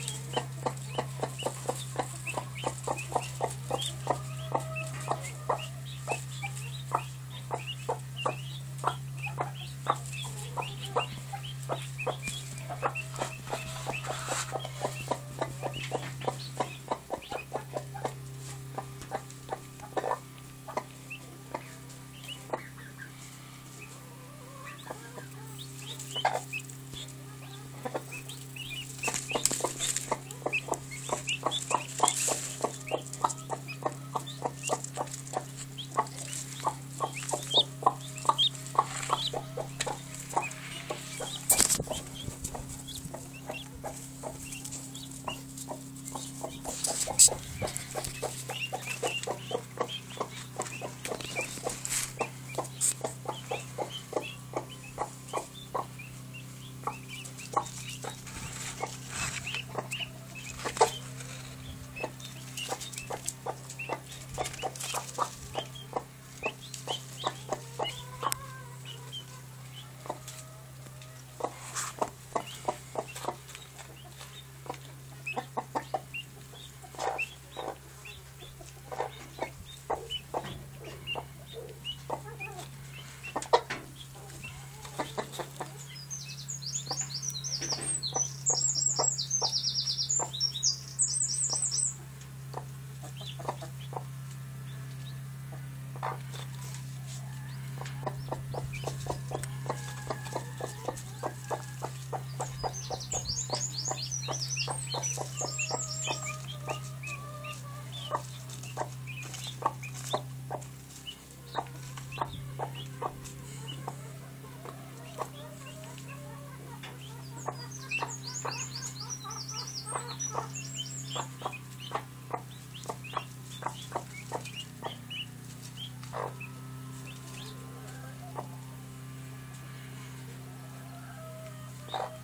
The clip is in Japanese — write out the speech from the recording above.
you ちょっと。Oh. Yeah.